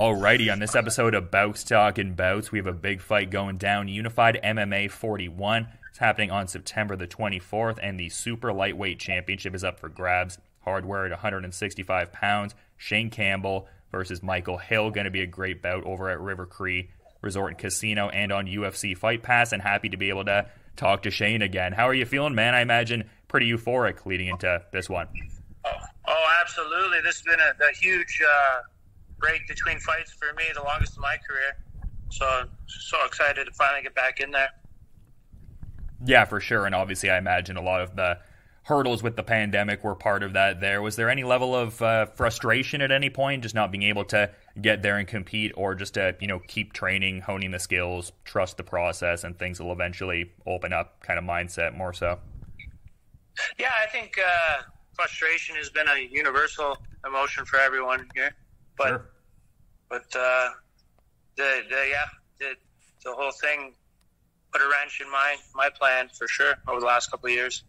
Alrighty, on this episode of Bouts Talking Bouts, we have a big fight going down. Unified MMA 41. It's happening on September the 24th, and the Super Lightweight Championship is up for grabs. Hardware at 165 pounds. Shane Campbell versus Michael Hill. Going to be a great bout over at River Cree Resort and Casino and on UFC Fight Pass. And happy to be able to talk to Shane again. How are you feeling, man? I imagine pretty euphoric leading into this one. Oh, oh absolutely. This has been a, a huge. Uh break between fights for me, the longest of my career. So so excited to finally get back in there. Yeah, for sure. And obviously, I imagine a lot of the hurdles with the pandemic were part of that. There was there any level of uh, frustration at any point, just not being able to get there and compete, or just to you know keep training, honing the skills, trust the process, and things will eventually open up. Kind of mindset more so. Yeah, I think uh, frustration has been a universal emotion for everyone here. But sure. But uh, the, the yeah the, the whole thing put a wrench in my my plan for sure over the last couple of years.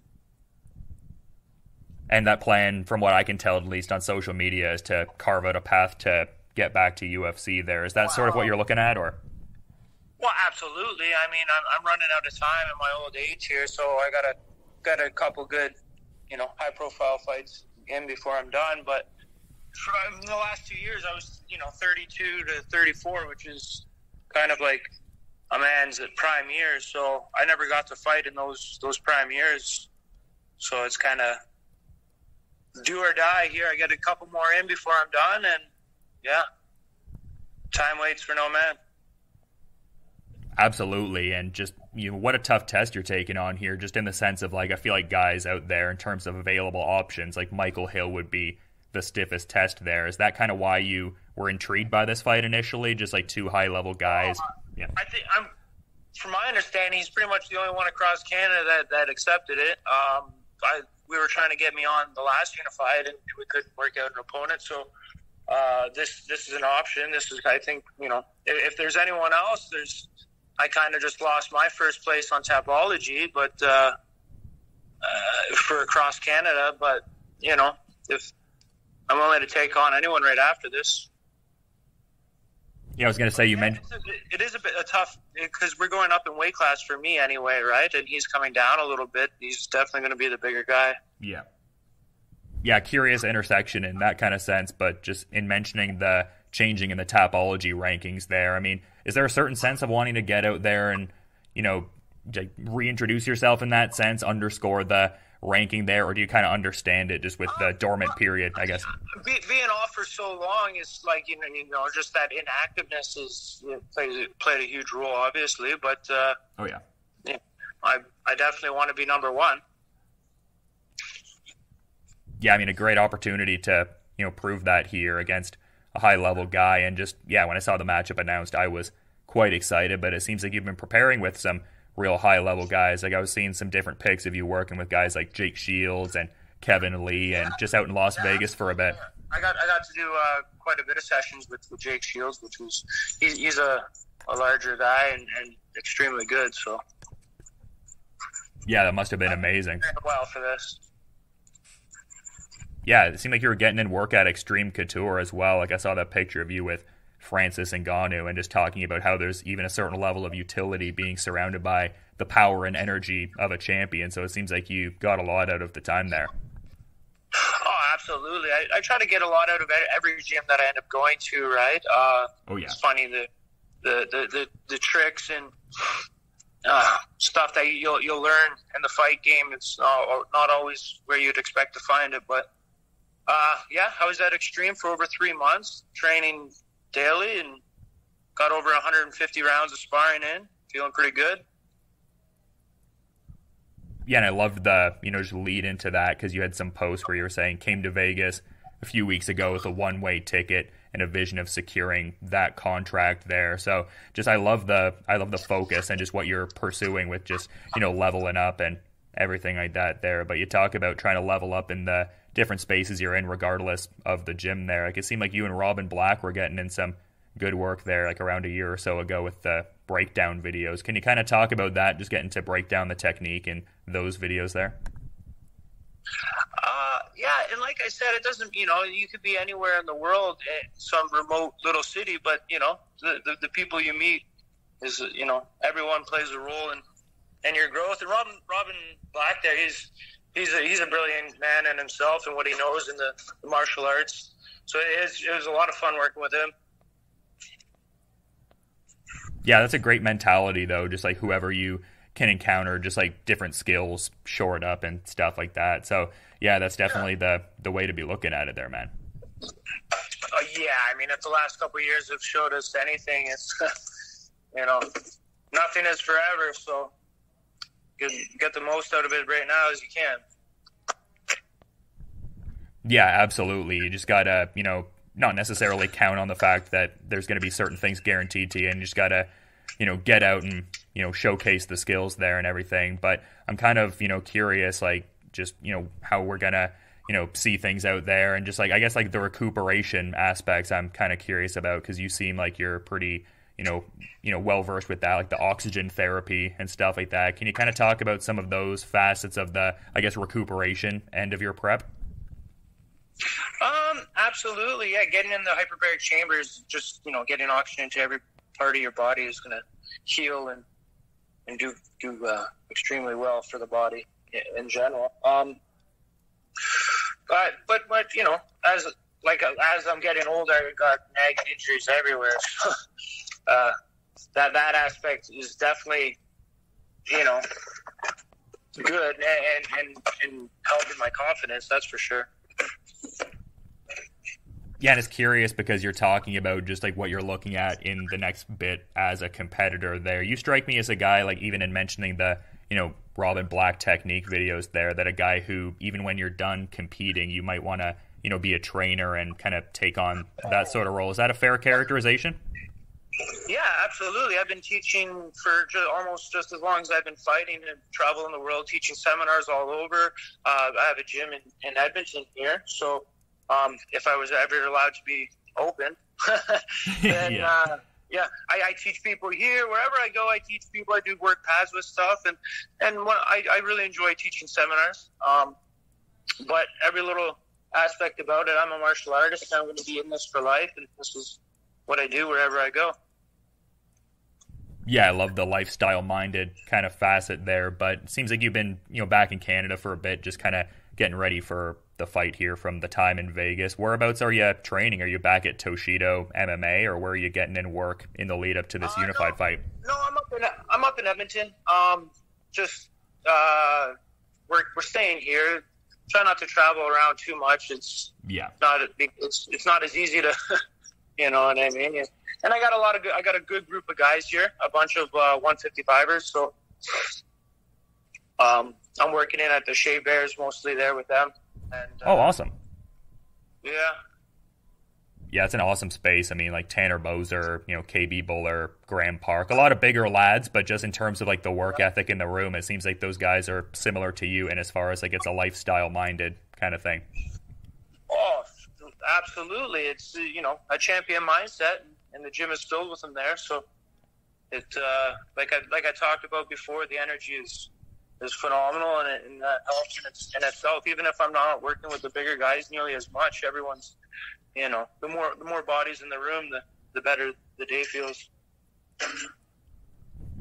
And that plan, from what I can tell, at least on social media, is to carve out a path to get back to UFC. There is that wow. sort of what you're looking at, or? Well, absolutely. I mean, I'm, I'm running out of time in my old age here, so I got a got a couple good, you know, high profile fights in before I'm done. But from the last two years, I was you know 32 to 34, which is kind of like a man's prime years. So I never got to fight in those those prime years. So it's kind of do or die here. I get a couple more in before I'm done, and yeah, time waits for no man. Absolutely, and just you know what a tough test you're taking on here. Just in the sense of like I feel like guys out there in terms of available options, like Michael Hill would be the stiffest test there. Is that kind of why you were intrigued by this fight initially? Just like two high level guys. Uh, yeah. I think I'm, from my understanding, he's pretty much the only one across Canada that, that accepted it. Um, I, we were trying to get me on the last unified, and we couldn't work out an opponent. So uh, this this is an option. This is, I think, you know, if, if there's anyone else, there's. I kind of just lost my first place on Tapology, but uh, uh, for across Canada. But you know, if I'm willing to take on anyone right after this. Yeah, I was going to say you yeah, mentioned it is a bit a tough because we're going up in weight class for me anyway, right? And he's coming down a little bit. He's definitely going to be the bigger guy. Yeah, yeah, curious intersection in that kind of sense, but just in mentioning the changing in the Tapology rankings there. I mean, is there a certain sense of wanting to get out there and you know reintroduce yourself in that sense, underscore the ranking there, or do you kind of understand it just with the dormant period? I guess being off for so long is like you know, you know, just that inactiveness is you know, plays played a huge role, obviously. But uh, oh yeah, yeah, I I definitely want to be number one. Yeah, I mean, a great opportunity to you know prove that here against a high level guy, and just yeah, when I saw the matchup announced, I was quite excited. But it seems like you've been preparing with some real high level guys. Like I was seeing some different pics of you working with guys like Jake Shields and Kevin Lee, and just out in Las yeah, Vegas for a bit. I got I got to do uh, quite a bit of sessions with, with Jake Shields, which was he's, he's a, a larger guy and, and extremely good. So yeah, that must have been amazing. Well for this. Yeah, it seemed like you were getting in work at Xtreme Couture as well. Like I saw that picture of you with Francis Ngannou and just talking about how there's even a certain level of utility being surrounded by the power and energy of a champion. So it seems like you got a lot out of the time there. Oh, absolutely. I, I try to get a lot out of every gym that I end up going to, right? Uh, oh, yeah. It's funny, the, the, the, the, the tricks and uh, stuff that you'll, you'll learn in the fight game. It's not, not always where you'd expect to find it, but uh, yeah, I was at Xtreme for over three months, training daily and got over 150 rounds of sparring in, feeling pretty good. Yeah, and I loved the you know just lead into that because you had some posts where you were saying came to Vegas a few weeks ago with a one way ticket and a vision of securing that contract there. So just I love the I love the focus and just what you're pursuing with just you know leveling up and everything like that there. But you talk about trying to level up in the different spaces you're in, regardless of the gym there. Like it seemed like you and Robin Black were getting in some good work there, like around a year or so ago with the breakdown videos. Can you kind of talk about that? Just getting to break down the technique in those videos there. Uh, yeah, and like I said, it doesn't. You know, you could be anywhere in the world, in some remote little city, but you know, the the, the people you meet is you know everyone plays a role in in your growth. And Robin Robin Black, there, he's he's a, he's a brilliant man in himself and what he knows in the, the martial arts. So it, is, it was a lot of fun working with him. Yeah, that's a great mentality though. Just like whoever you can encounter, just like different skills shored up and stuff like that. So yeah, that's definitely the the way to be looking at it, there, man. Uh, yeah, I mean, if the last couple of years have showed us anything, it's you know nothing is forever. So get get the most out of it right now as you can. Yeah, absolutely. You just gotta, you know, not necessarily count on the fact that there's going to be certain things guaranteed to you, and you just gotta, you know, get out and you know showcase the skills there and everything. But I'm kind of you know curious, like just you know how we're gonna you know see things out there, and just like I guess like the recuperation aspects, I'm kind of curious about because you seem like you're pretty you know you know well versed with that, like the oxygen therapy and stuff like that. Can you kind of talk about some of those facets of the I guess recuperation end of your prep? Um, absolutely. Yeah, getting in the hyperbaric chambers, just you know, getting oxygen to every part of your body is going to heal and and do do uh, extremely well for the body in general. Um, but but but you know, as like as I'm getting older, I got nagging injuries everywhere. uh, that that aspect is definitely you know good and and and helping my confidence. That's for sure. Yeah, and it's curious because you're talking about just like what you're looking at in the next bit as a competitor there. You strike me as a guy, like even in mentioning the, you know, Robin Black technique videos there, that a guy who, even when you're done competing, you might want to, you know, be a trainer and kind of take on that sort of role. Is that a fair characterization? Yeah, absolutely. I've been teaching for just, almost just as long as I've been fighting and traveling the world, teaching seminars all over. Uh, I have a gym in, in Edmonton here, so um, if I was ever allowed to be open, then yeah. Uh, yeah, I, I, teach people here wherever I go. I teach people. I do work paths with stuff, and and what, I, I really enjoy teaching seminars. Um, but every little aspect about it, I'm a martial artist. and I'm going to be in this for life, and this is what I do wherever I go. Yeah, I love the lifestyle minded kind of facet there, but it seems like you've been, you know, back in Canada for a bit, just kind of getting ready for the fight here from the time in Vegas. Whereabouts are you training? Are you back at Toshido MMA, or where are you getting in work in the lead up to this uh, unified no, fight? No, I'm up in I'm up in Edmonton. Um, just uh, we're we're staying here. Try not to travel around too much. It's yeah, not it's it's not as easy to, you know what I mean. And I got a lot of good, I got a good group of guys here, a bunch of uh, 155ers. So um, I'm working in at the Shaved Bears mostly there with them. And, uh, oh, awesome. Yeah. Yeah, it's an awesome space. I mean, like Tanner Boser, you know, KB Bhullar, Graham Park, a lot of bigger lads, but just in terms of like the work ethic in the room, it seems like those guys are similar to you, and as far as like it's a lifestyle minded kind of thing. Absolutely! It's you know a champion mindset, and the gym is filled with them there. So it, uh, like I like I talked about before, the energy is is phenomenal, and it, and that helps in, in itself. Even if I'm not working with the bigger guys nearly as much, everyone's, you know, the more the more bodies in the room, the the better the day feels.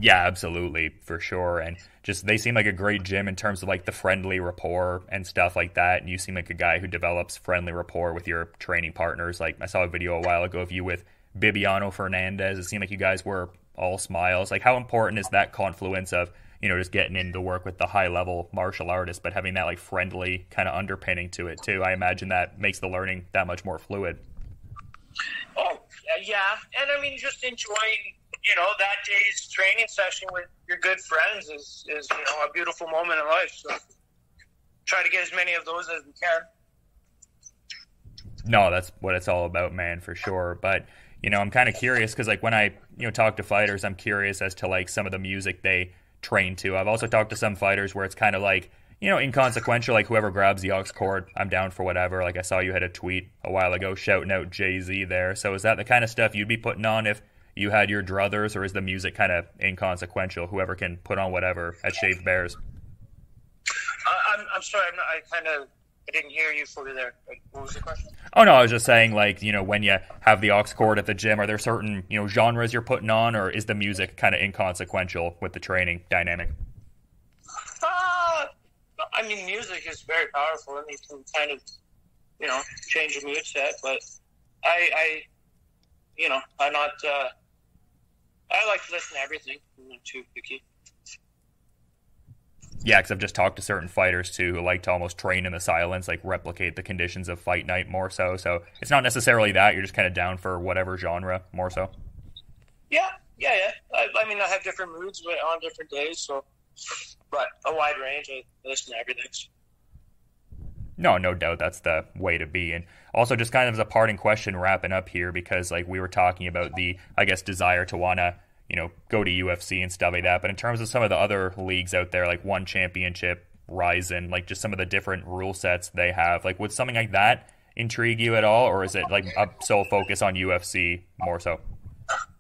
Yeah, absolutely, for sure. And just they seem like a great gym in terms of like the friendly rapport and stuff like that. And you seem like a guy who develops friendly rapport with your training partners. Like I saw a video a while ago of you with Bibiano Fernandes. It seemed like you guys were all smiles. Like how important is that confluence of you know, just getting into work with the high level martial artist, but having that like friendly kind of underpinning to it too. I imagine that makes the learning that much more fluid. Oh, yeah. And I mean, just enjoying, you know, that day's training session with your good friends is, is you know, a beautiful moment in life. So try to get as many of those as we can. No, that's what it's all about, man, for sure. But, you know, I'm kind of curious because, like, when I, you know, talk to fighters, I'm curious as to, like, some of the music they train to. I've also talked to some fighters where it's kind of like, you know, inconsequential, like whoever grabs the aux cord, I'm down for whatever. Like I saw you had a tweet a while ago shouting out Jay Z there. So is that the kind of stuff you'd be putting on if you had your druthers, or is the music kind of inconsequential? Whoever can put on whatever at Shaved Bears. Uh, I'm, I'm sorry. I'm not, I kind of I didn't hear you fully there. What was the question? Oh no, I was just saying, like you know, when you have the aux cord at the gym, are there certain you know genres you're putting on, or is the music kind of inconsequential with the training dynamic? Uh, I mean, music is very powerful, and you can kind of you know change your mood set. But I, I you know, I'm not. Uh, I like to listen to everything. I'm not too picky. Yeah, because I've just talked to certain fighters too who like to almost train in the silence, like replicate the conditions of fight night more so. So it's not necessarily that you're just kind of down for whatever genre more so. Yeah, yeah, yeah. I, I mean, I have different moods on different days, so but a wide range. I listen to everything. No, no doubt that's the way to be. And also, just kind of as a parting question, wrapping up here, because like we were talking about the, I guess, desire to want to you know, go to UFC and stuff like that. But in terms of some of the other leagues out there, like One Championship, Rizin, like just some of the different rule sets they have, like would something like that intrigue you at all, or is it like a sole focus on UFC more so?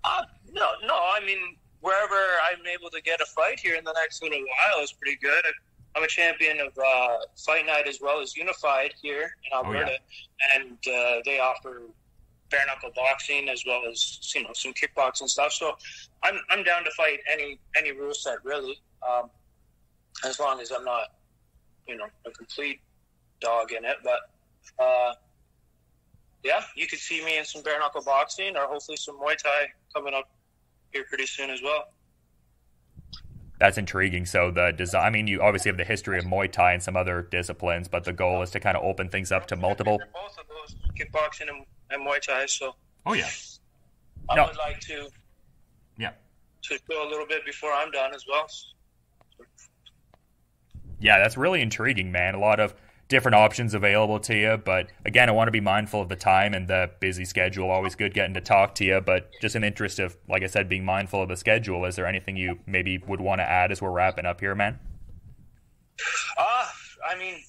Uh, no, no. I mean, wherever I'm able to get a fight here in the next little while is pretty good. I'm a champion of uh, Fight Night as well as Unified here in Alberta, oh, yeah. and uh, they offer bare knuckle boxing as well as you know some kickboxing stuff. So I'm I'm down to fight any any rule set really, um, as long as I'm not you know a complete dog in it. But uh, yeah, you could see me in some bare knuckle boxing or hopefully some Muay Thai coming up here pretty soon as well. That's intriguing. So the design, I mean, you obviously have the history of Muay Thai and some other disciplines, but the goal is to kind of open things up to multiple. Both of those, kickboxing and and Muay Thai. So oh yeah, I no. would like to yeah to go a little bit before I'm done as well. Yeah, that's really intriguing, man. A lot of different options available to you, but again, I want to be mindful of the time and the busy schedule. Always good getting to talk to you, but just in the interest of, like I said, being mindful of the schedule, is there anything you maybe would want to add as we're wrapping up here, man? Uh, I mean,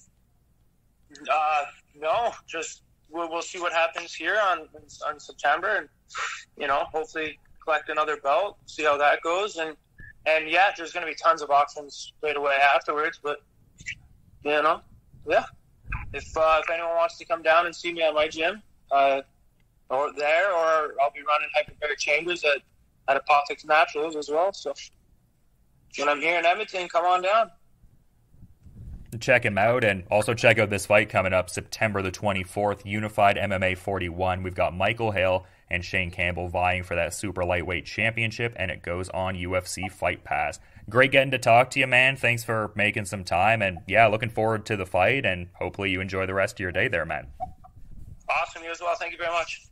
uh, no, just we'll, we'll see what happens here on on September, and you know, hopefully collect another belt, see how that goes, and and yeah, there's going to be tons of options right away afterwards. But you know, yeah, if uh, if anyone wants to come down and see me at my gym, uh, or there, or I'll be running hyperbaric chambers at at Apothix Naturals as well. So when I'm here in Edmonton, come on down check him out and also check out this fight coming up September the 24th, Unified MMA 41. We've got Michael Hill and Shane Campbell vying for that super lightweight championship, and it goes on UFC Fight Pass. Great getting to talk to you, man. Thanks for making some time, and yeah, looking forward to the fight, and hopefully you enjoy the rest of your day there, man. Awesome, you as well. Thank you very much.